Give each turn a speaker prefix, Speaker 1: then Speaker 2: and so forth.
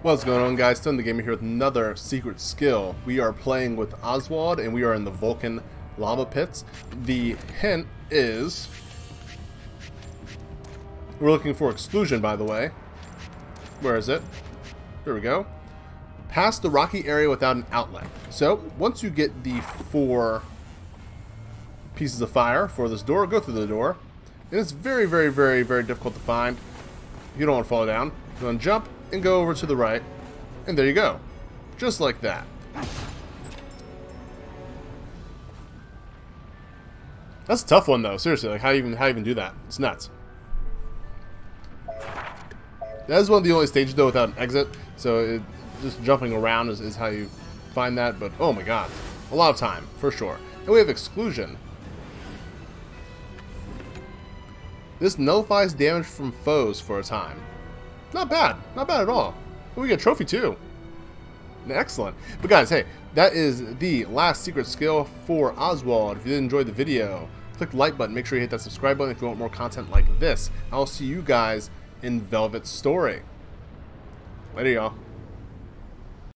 Speaker 1: What's going on guys, Stone the Gamer here with another secret skill. We are playing with Oswald and we are in the Vulcan lava pits. The hint is... We're looking for exclusion by the way. Where is it? There we go. Pass the rocky area without an outlet. So, once you get the four pieces of fire for this door, go through the door. And it's very, very, very, very difficult to find. You don't want to fall down. You're going to jump, and go over to the right, and there you go. Just like that. That's a tough one, though. Seriously, like, how even, how even do that? It's nuts. That is one of the only stages, though, without an exit, so it, just jumping around is, is how you find that, but oh my god. A lot of time, for sure. And we have Exclusion. This nullifies damage from foes for a time. Not bad. Not bad at all. Oh, we get a trophy too. Excellent. But guys, hey, that is the last secret skill for Oswald. If you did enjoy the video, click the like button. Make sure you hit that subscribe button if you want more content like this. I'll see you guys in Velvet Story. Later, y'all.